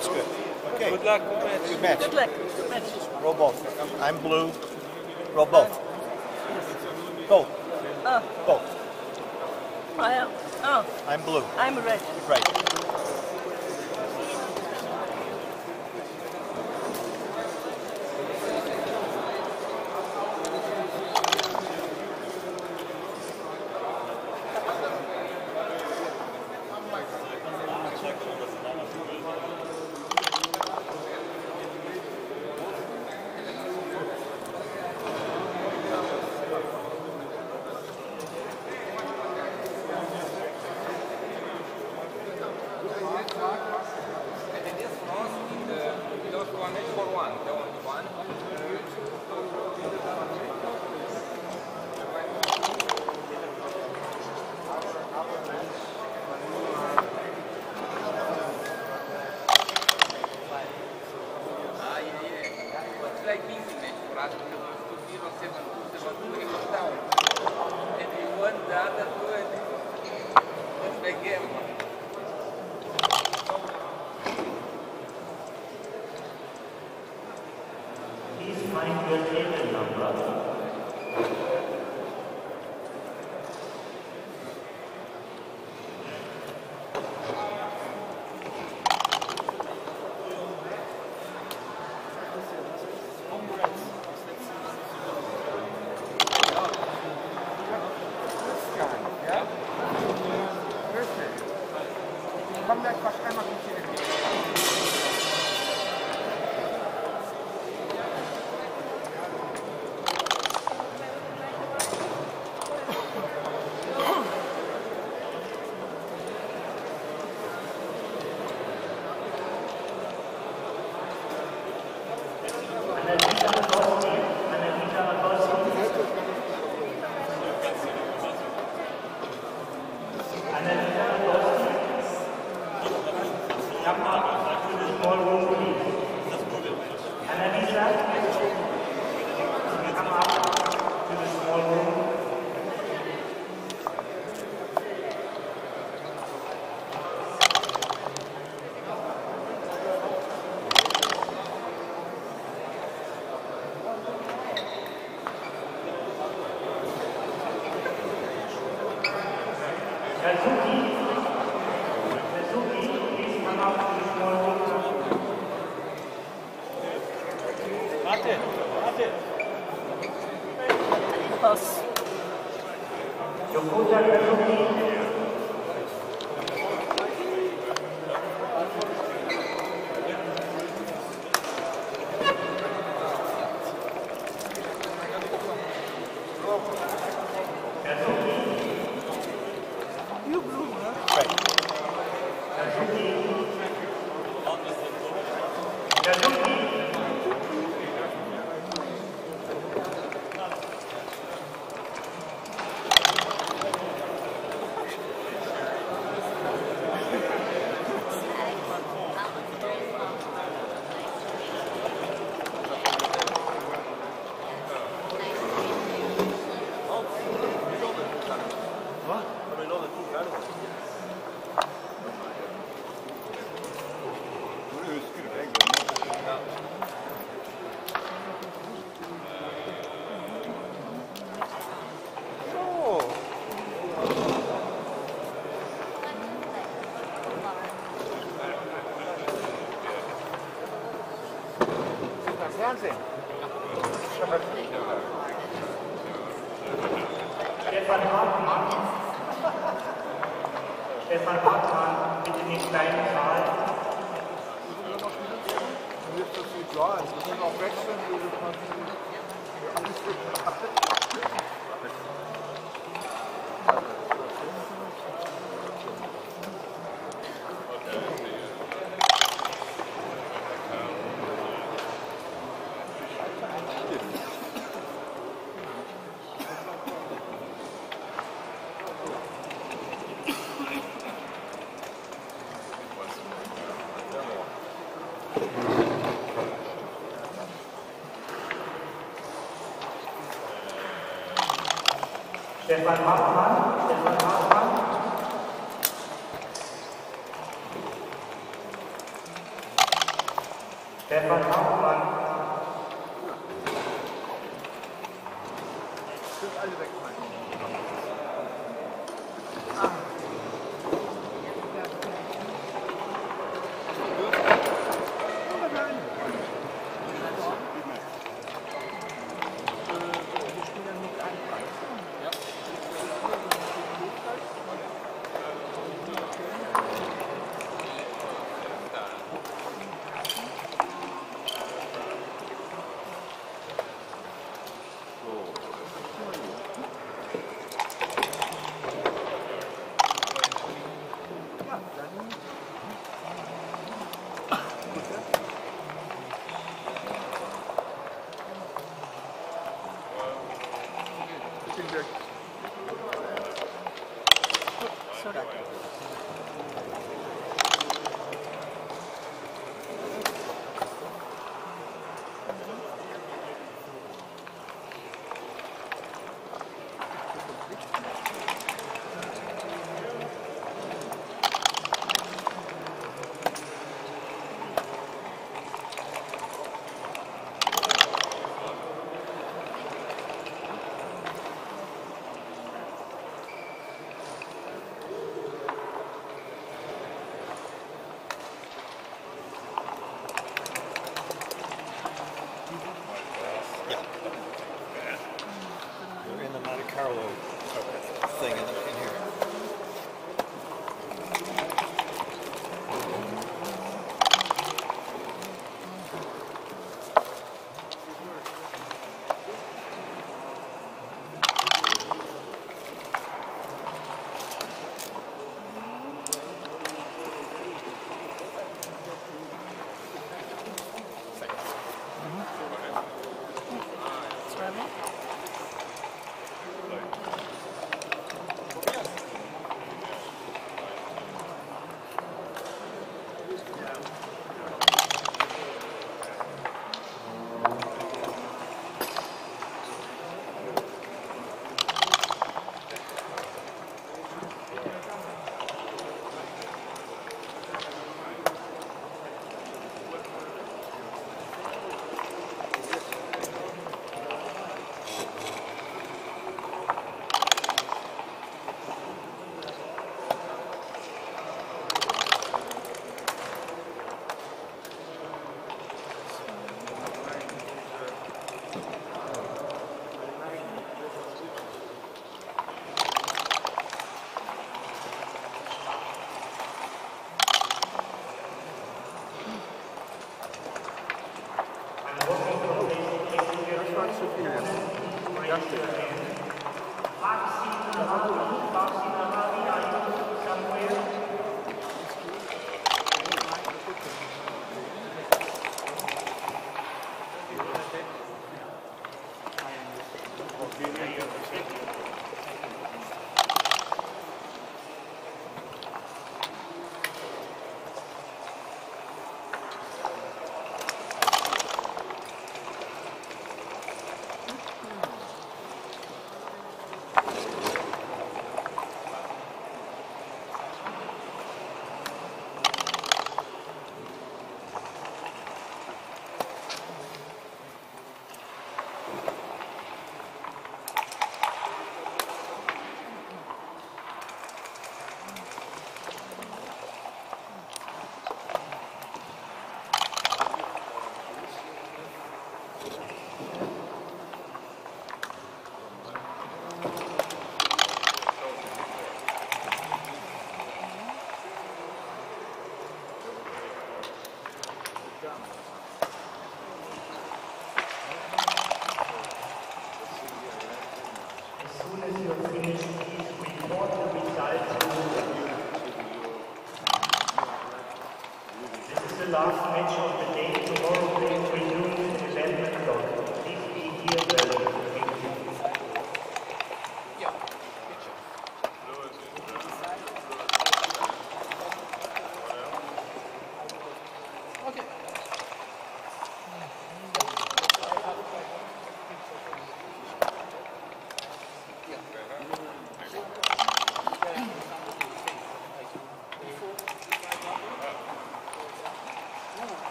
That's good. Okay. Good luck. Good match. Good match. Good luck. Good match. Roll both. I'm blue. Roll both. Oh. Yes. Uh, I am. Oh. I'm blue. I'm red. Right. Stefan Hartmann. Stefan Hartmann.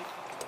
Oh, sorry.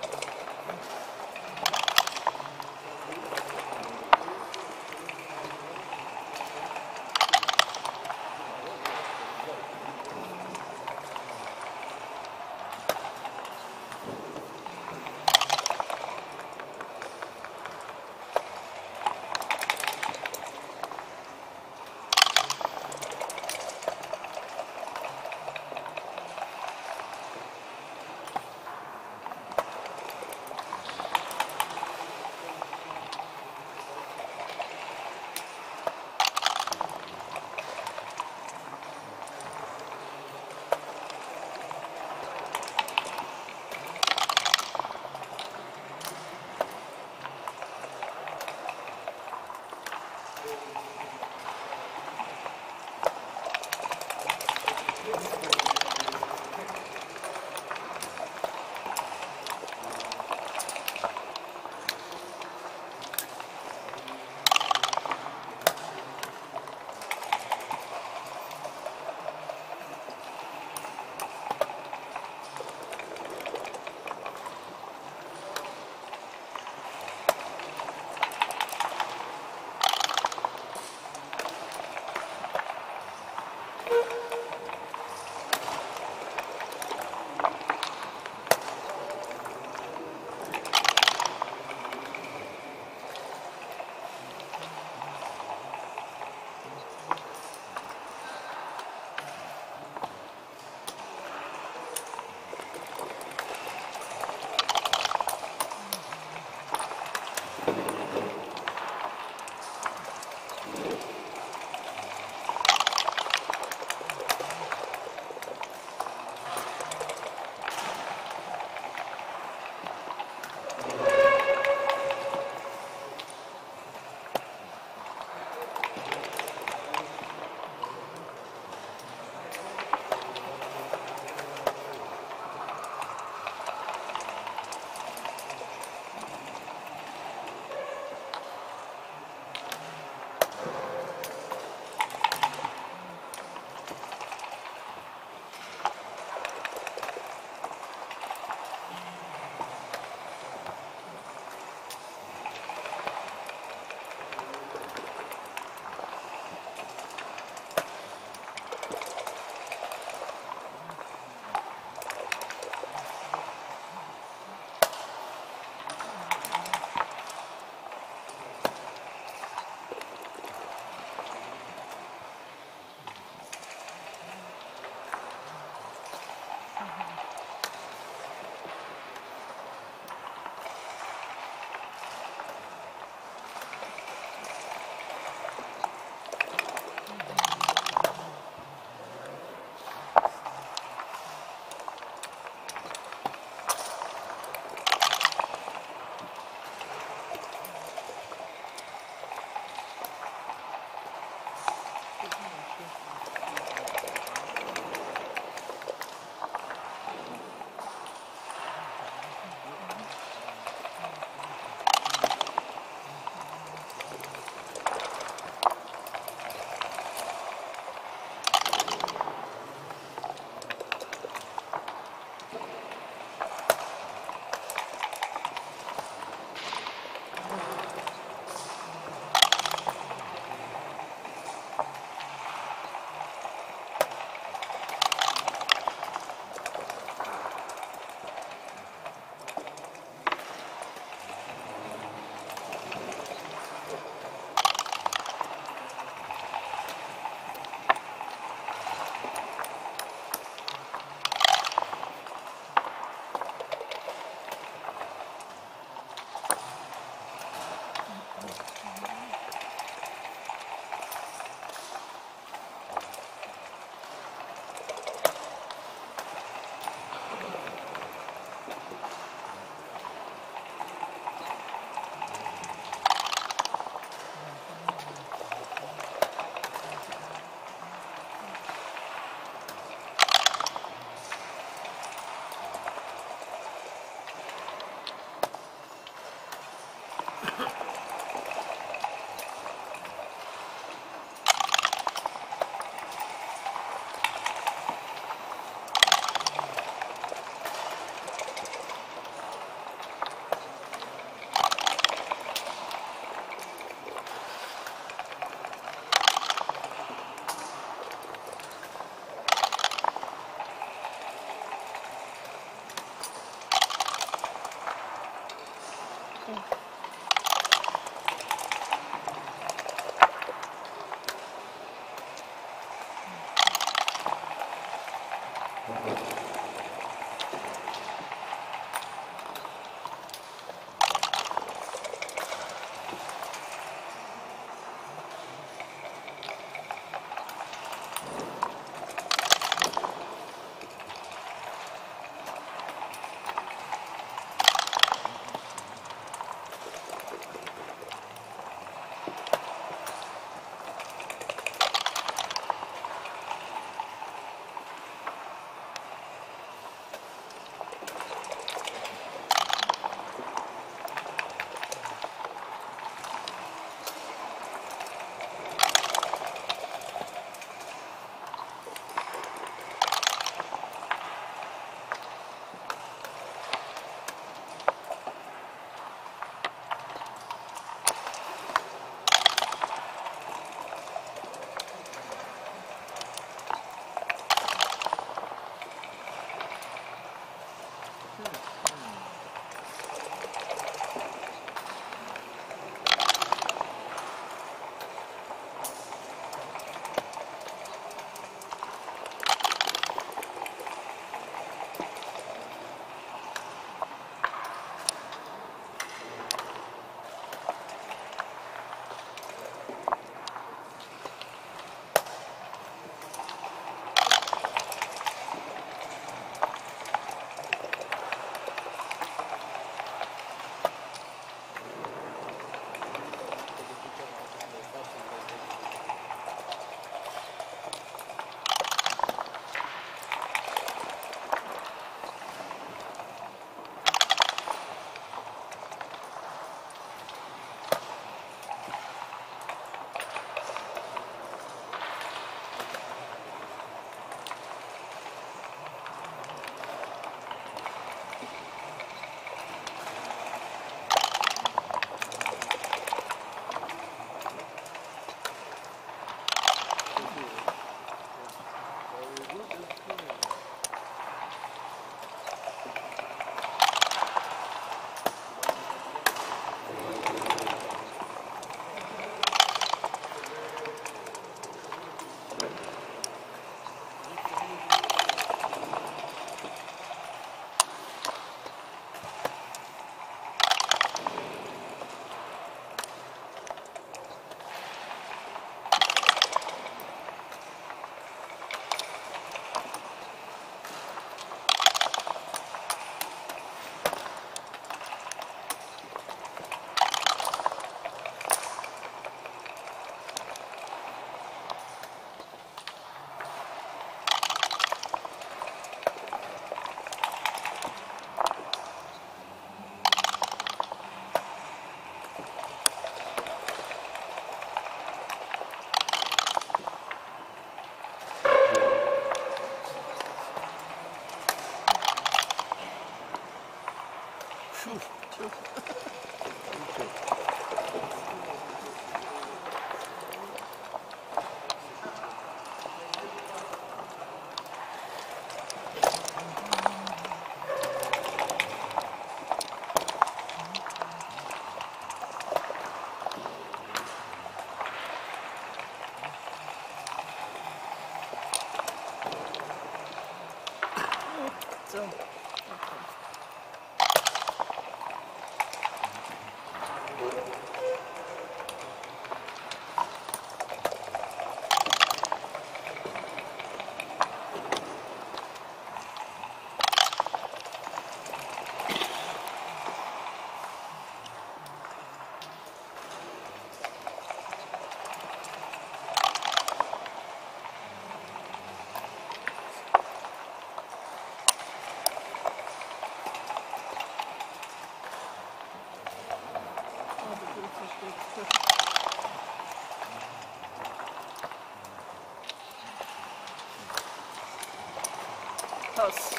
Pass.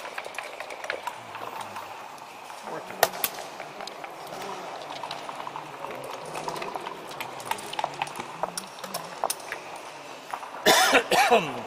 Okay.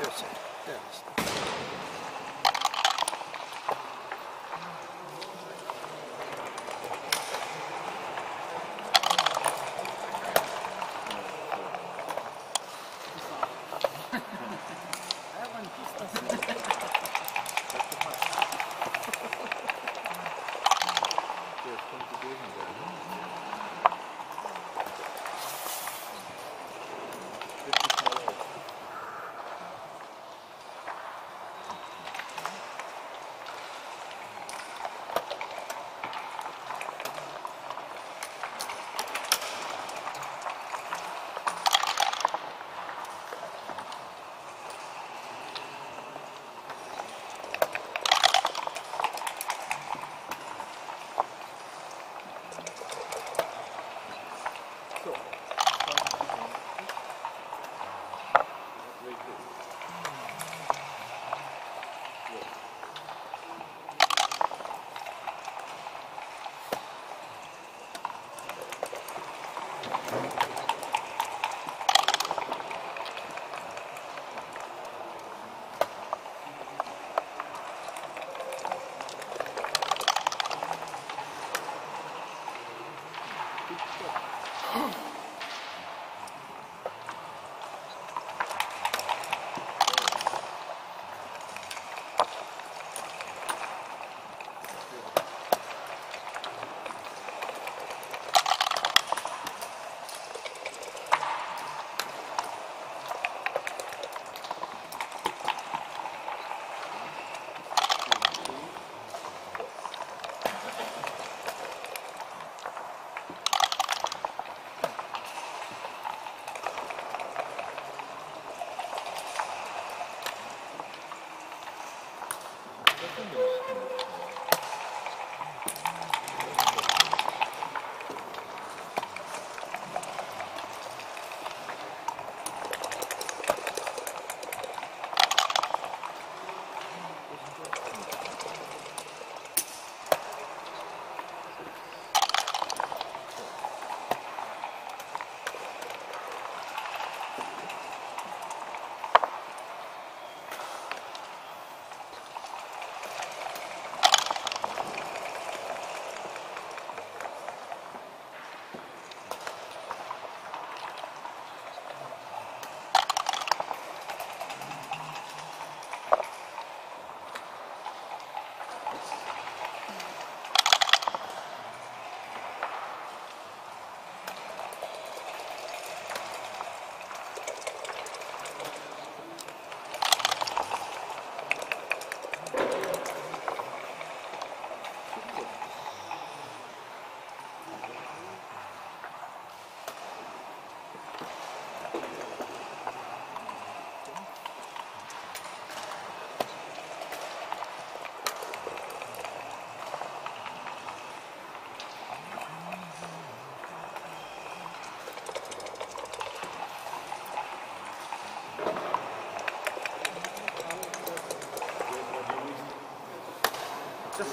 There's it. There's.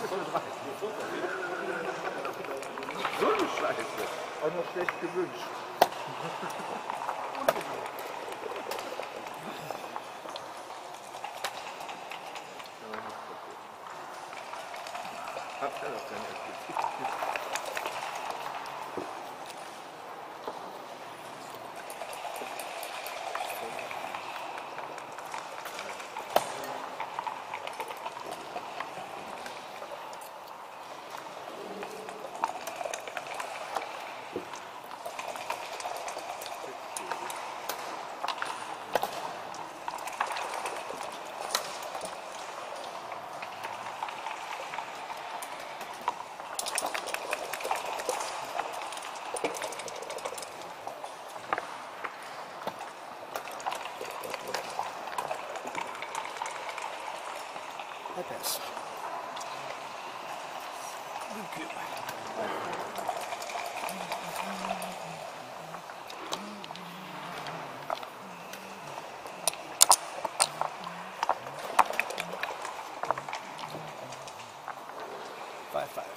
So eine Scheiße. Auch noch schlecht gewünscht.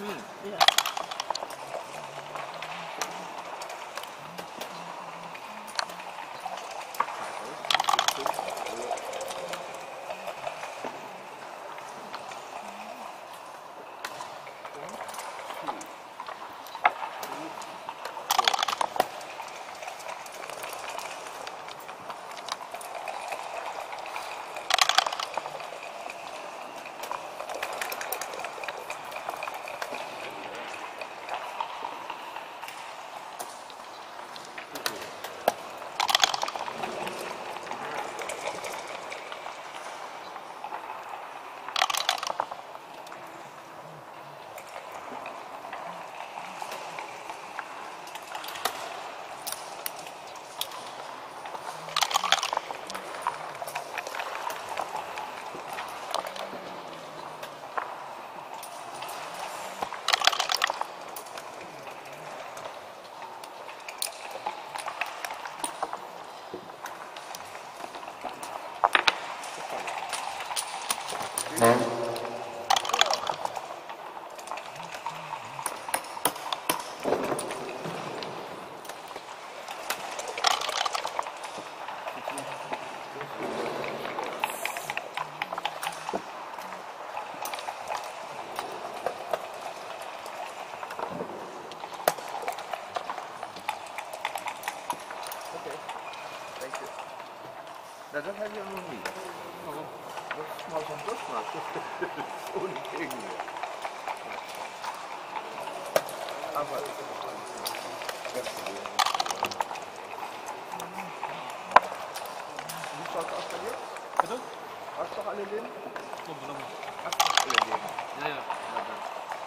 嗯 Na, das hatte ich auch noch nie. Warum? Das ist mal so ein Durchmarsch. Ohne Gegenwehr. Aber das ist auch alles ganz gut. Wie schaut's aus bei dir? Bitte? Hast du noch alle mal. Hast du alle Läden? Ja, ja. Na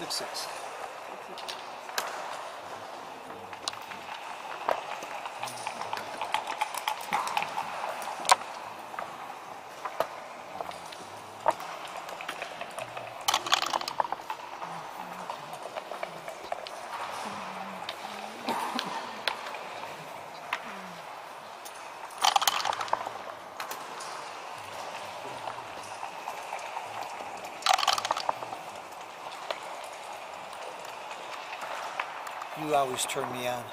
Six six. You always turn me on.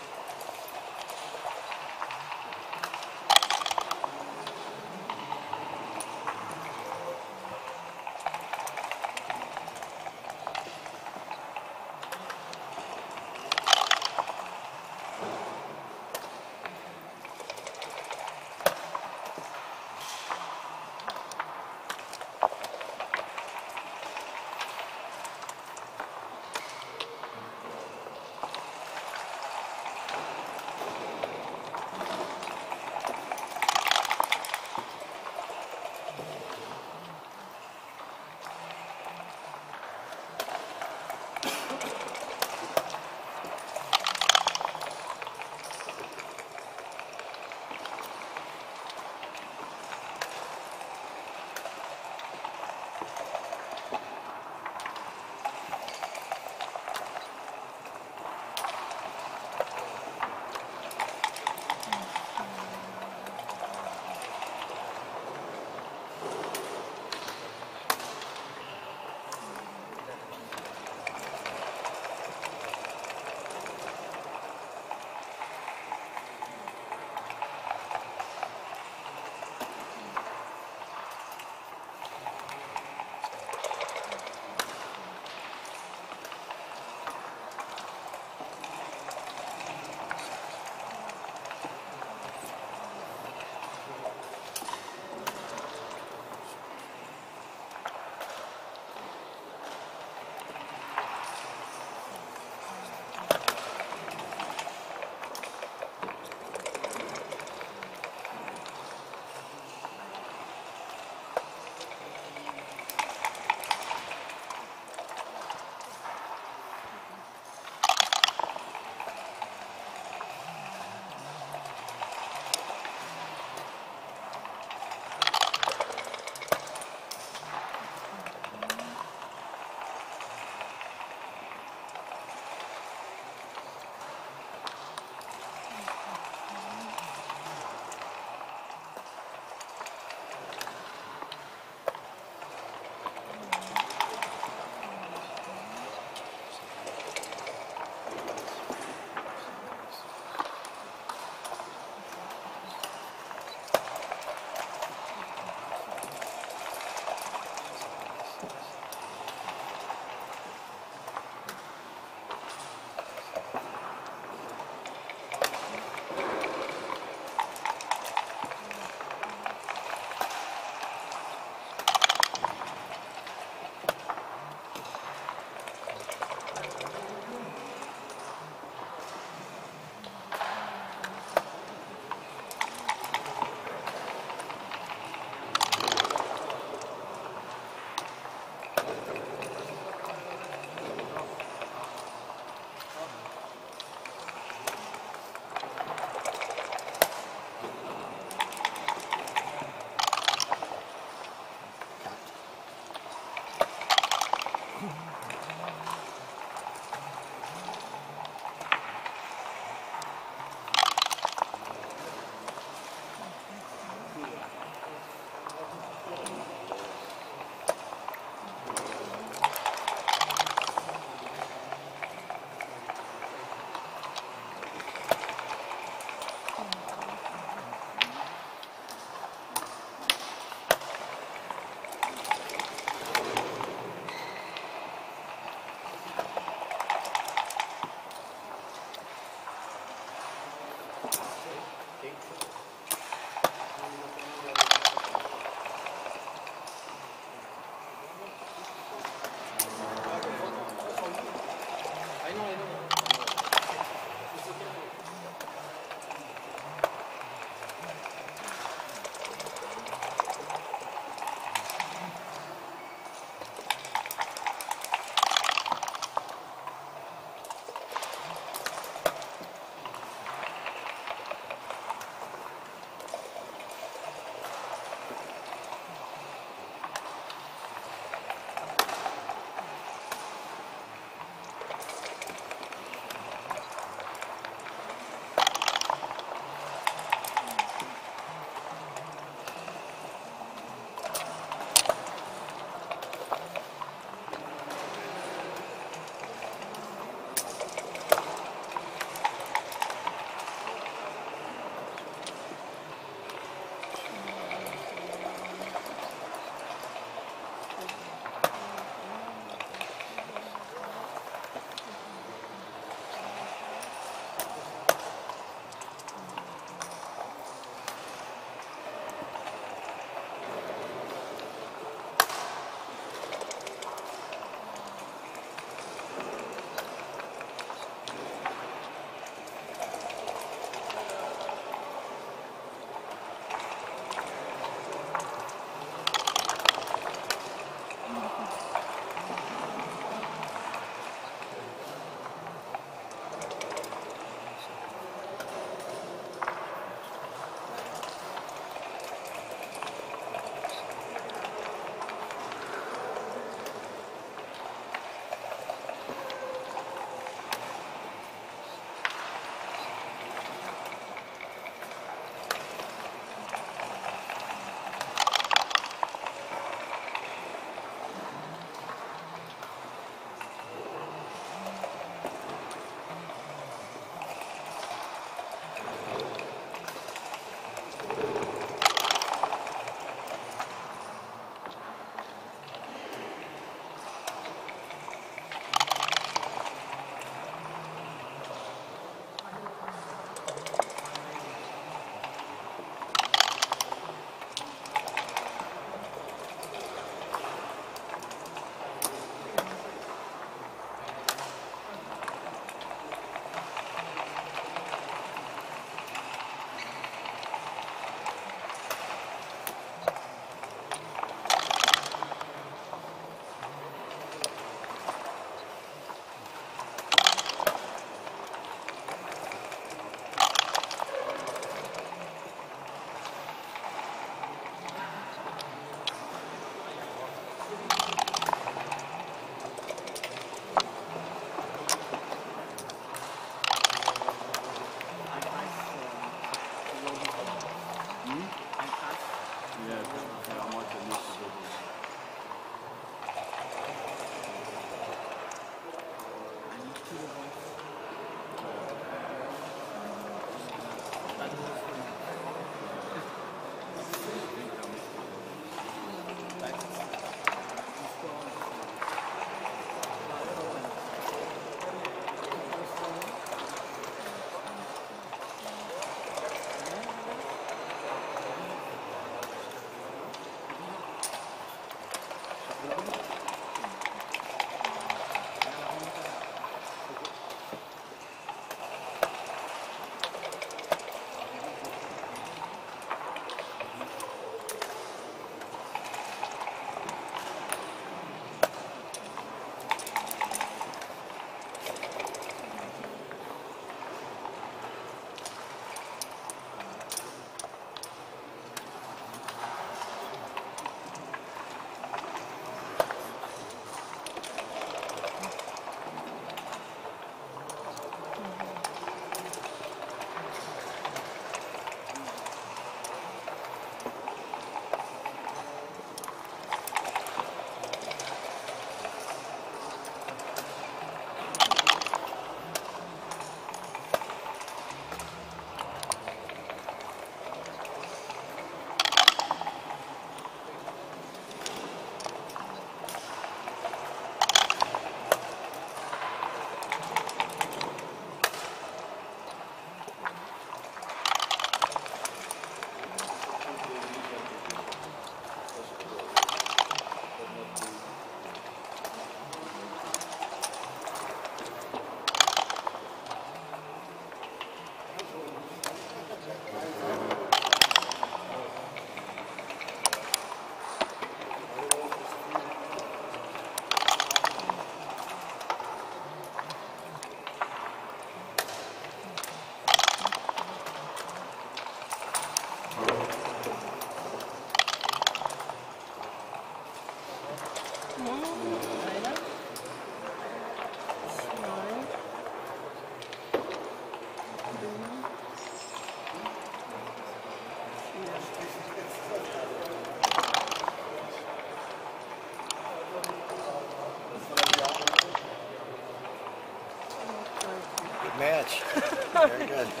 Very good.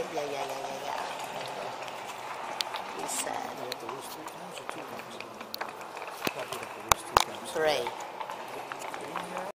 Yeah, yeah, yeah, yeah, yeah. He said. Three.